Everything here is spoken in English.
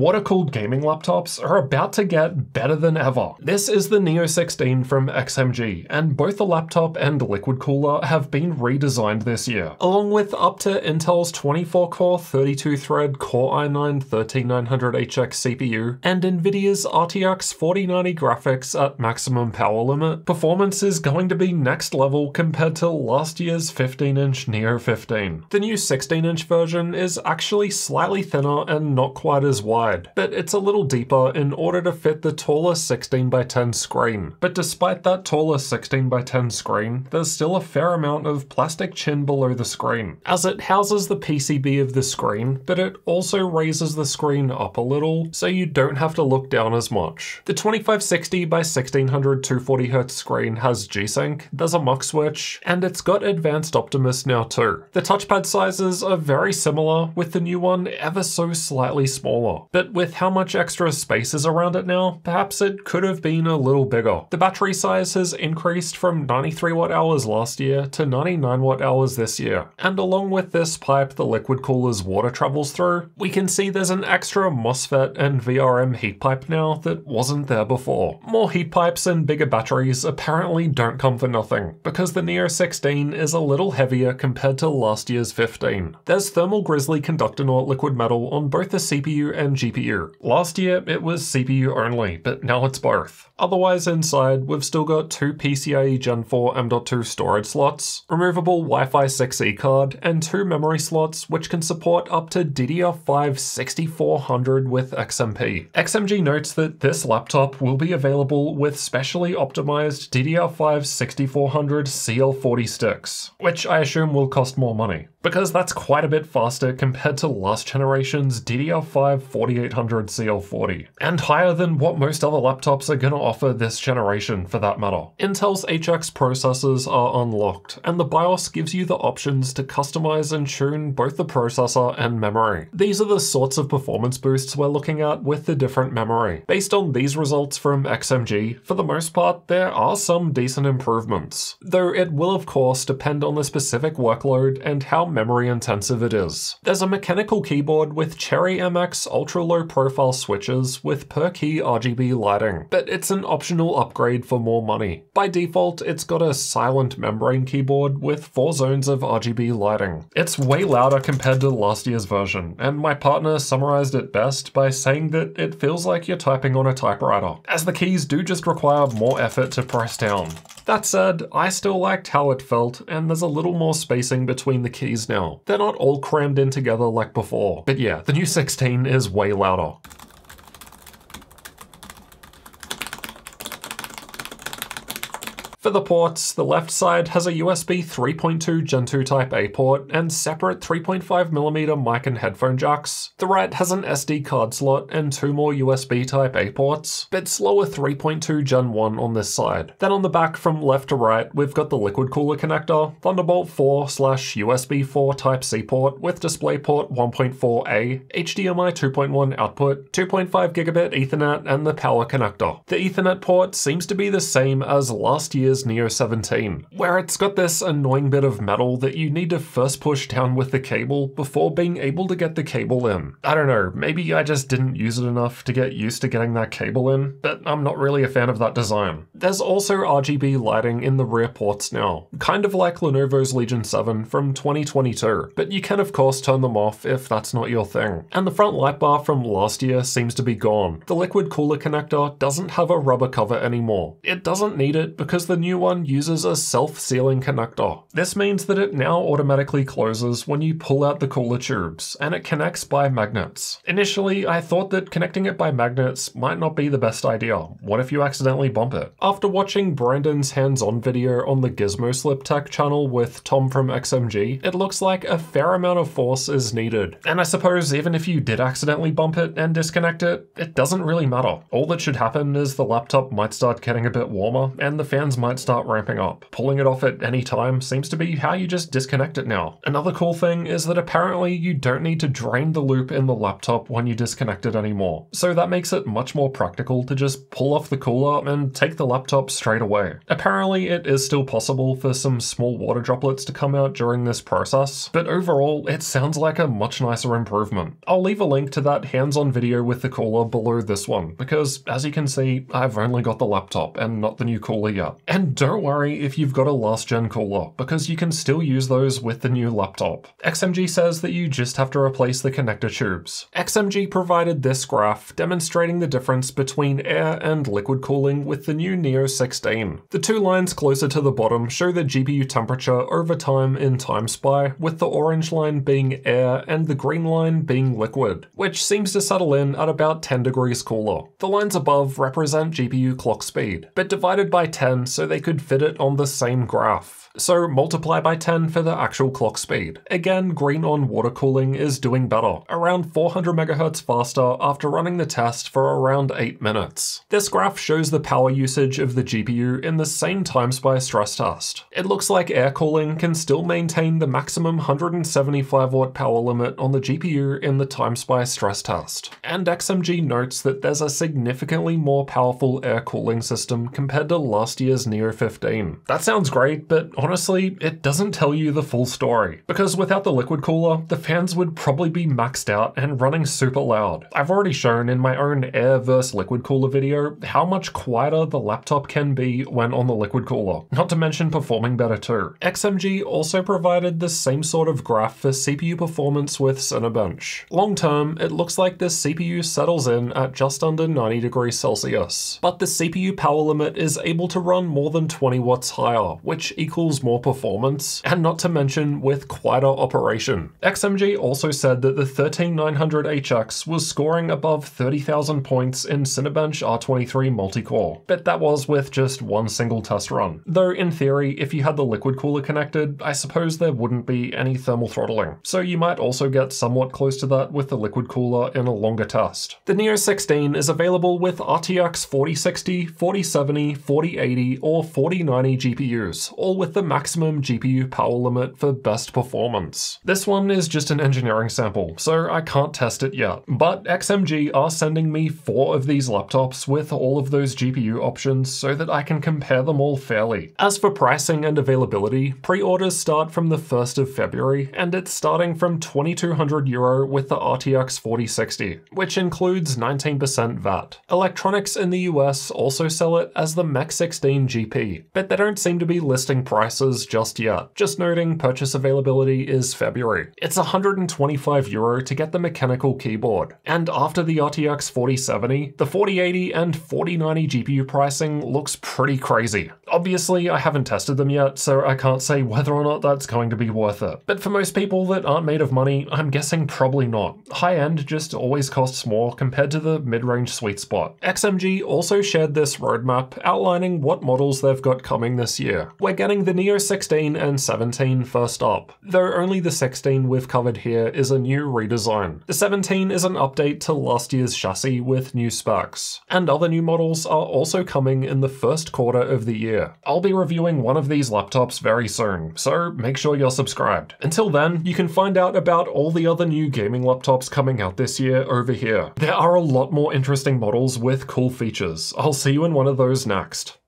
Water-cooled gaming laptops are about to get better than ever. This is the Neo 16 from XMG, and both the laptop and liquid cooler have been redesigned this year, along with up to Intel's 24-core 32-thread Core i9-13900HX CPU and Nvidia's RTX 4090 graphics at maximum power limit. Performance is going to be next level compared to last year's 15-inch Neo 15. The new 16-inch version is actually slightly thinner and not quite as wide but it's a little deeper in order to fit the taller 16x10 screen. But despite that taller 16x10 screen, there's still a fair amount of plastic chin below the screen, as it houses the PCB of the screen, but it also raises the screen up a little, so you don't have to look down as much. The 2560 by 1600 240Hz screen has G-Sync, there's a MUX switch, and it's got Advanced Optimus now too. The touchpad sizes are very similar, with the new one ever so slightly smaller but with how much extra space is around it now, perhaps it could have been a little bigger. The battery size has increased from 93 watt hours last year to 99 watt hours this year, and along with this pipe the liquid cooler's water travels through, we can see there's an extra MOSFET and VRM heat pipe now that wasn't there before. More heat pipes and bigger batteries apparently don't come for nothing, because the Neo 16 is a little heavier compared to last year's 15. There's Thermal Grizzly Conductonaut or liquid metal on both the CPU and GPU. Last year it was CPU only, but now it's both. Otherwise inside, we've still got two PCIe Gen 4 M.2 storage slots, removable Wi-Fi 6E card, and two memory slots which can support up to DDR5 6400 with XMP. XMG notes that this laptop will be available with specially optimized DDR5 6400 CL40 sticks, which I assume will cost more money, because that's quite a bit faster compared to last generation's DDR5 4800 CL40, and higher than what most other laptops are gonna offer this generation for that matter. Intel's HX processors are unlocked, and the BIOS gives you the options to customize and tune both the processor and memory. These are the sorts of performance boosts we're looking at with the different memory. Based on these results from XMG, for the most part, there are some decent improvements, though it will of course depend on the specific workload and how memory intensive it is. There's a mechanical keyboard with Cherry MX ultra low profile switches with per key RGB lighting, but it's an optional upgrade for more money. By default, it's got a silent membrane keyboard with four zones of RGB lighting. It's way louder compared to last year's version, and my partner summarized it best by saying that it feels like you're typing on a typewriter, as the keys do just require more effort to press down. That said, I still liked how it felt, and there's a little more spacing between the keys now. They're not all crammed in together like before. But yeah, the new 16 is way louder. For the ports, the left side has a USB 3.2 Gen 2 Type A port and separate 3.5mm mic and headphone jacks. The right has an SD card slot and two more USB Type A ports, but slower 3.2 Gen 1 on this side. Then on the back from left to right, we've got the liquid cooler connector, Thunderbolt 4 slash USB 4 Type C port with DisplayPort 1.4a, HDMI 2.1 output, 2.5 gigabit Ethernet, and the power connector. The Ethernet port seems to be the same as last year year's Neo 17, where it's got this annoying bit of metal that you need to first push down with the cable before being able to get the cable in. I don't know, maybe I just didn't use it enough to get used to getting that cable in, but I'm not really a fan of that design. There's also RGB lighting in the rear ports now, kind of like Lenovo's Legion 7 from 2022, but you can of course turn them off if that's not your thing. And the front light bar from last year seems to be gone. The liquid cooler connector doesn't have a rubber cover anymore. It doesn't need it because the new one uses a self-sealing connector. This means that it now automatically closes when you pull out the cooler tubes, and it connects by magnets. Initially, I thought that connecting it by magnets might not be the best idea. What if you accidentally bump it? After watching Brandon's hands-on video on the Gizmo Slip Tech channel with Tom from XMG, it looks like a fair amount of force is needed. And I suppose even if you did accidentally bump it and disconnect it, it doesn't really matter. All that should happen is the laptop might start getting a bit warmer, and the fans might might start ramping up. Pulling it off at any time seems to be how you just disconnect it now. Another cool thing is that apparently you don't need to drain the loop in the laptop when you disconnect it anymore. So that makes it much more practical to just pull off the cooler and take the laptop straight away. Apparently it is still possible for some small water droplets to come out during this process, but overall it sounds like a much nicer improvement. I'll leave a link to that hands-on video with the cooler below this one, because as you can see, I've only got the laptop and not the new cooler yet. And don't worry if you've got a last gen cooler, because you can still use those with the new laptop. XMG says that you just have to replace the connector tubes. XMG provided this graph demonstrating the difference between air and liquid cooling with the new Neo 16. The two lines closer to the bottom show the GPU temperature over time in TimeSpy, with the orange line being air and the green line being liquid, which seems to settle in at about 10 degrees cooler. The lines above represent GPU clock speed, but divided by 10 so they could fit it on the same graph. So multiply by 10 for the actual clock speed. Again, green on water cooling is doing better, around 400 MHz faster after running the test for around 8 minutes. This graph shows the power usage of the GPU in the same TimeSpy stress test. It looks like air cooling can still maintain the maximum 175 watt power limit on the GPU in the TimeSpy stress test. And XMG notes that there's a significantly more powerful air cooling system compared to last year's Neo 15. That sounds great, but honestly, it doesn't tell you the full story. Because without the liquid cooler, the fans would probably be maxed out and running super loud. I've already shown in my own air versus liquid cooler video how much quieter the laptop can be when on the liquid cooler, not to mention performing better too. XMG also provided the same sort of graph for CPU performance with Cinebench. Long term, it looks like this CPU settles in at just under 90 degrees Celsius, but the CPU power limit is able to run more than 20 watts higher, which equals equals more performance, and not to mention with quieter operation. XMG also said that the 13900HX was scoring above 30,000 points in Cinebench R23 multi-core, but that was with just one single test run. Though in theory, if you had the liquid cooler connected, I suppose there wouldn't be any thermal throttling, so you might also get somewhat close to that with the liquid cooler in a longer test. The Neo 16 is available with RTX 4060, 4070, 4080, or 4090 GPUs, all with the the maximum GPU power limit for best performance. This one is just an engineering sample, so I can't test it yet, but XMG are sending me four of these laptops with all of those GPU options so that I can compare them all fairly. As for pricing and availability, pre-orders start from the 1st of February, and it's starting from 2200 euro with the RTX 4060, which includes 19% VAT. Eluktronics in the US also sell it as the Mech 16 GP, but they don't seem to be listing prices prices just yet. Just noting purchase availability is February. It's 125 euro to get the mechanical keyboard. And after the RTX 4070, the 4080 and 4090 GPU pricing looks pretty crazy. Obviously, I haven't tested them yet, so I can't say whether or not that's going to be worth it. But for most people that aren't made of money, I'm guessing probably not. High end just always costs more compared to the mid-range sweet spot. XMG also shared this roadmap outlining what models they've got coming this year. We're getting the Neo 16 and 17 first up, though only the 16 we've covered here is a new redesign. The 17 is an update to last year's chassis with new specs, and other new models are also coming in the first quarter of the year. I'll be reviewing one of these laptops very soon, so make sure you're subscribed. Until then, you can find out about all the other new gaming laptops coming out this year over here. There are a lot more interesting models with cool features. I'll see you in one of those next.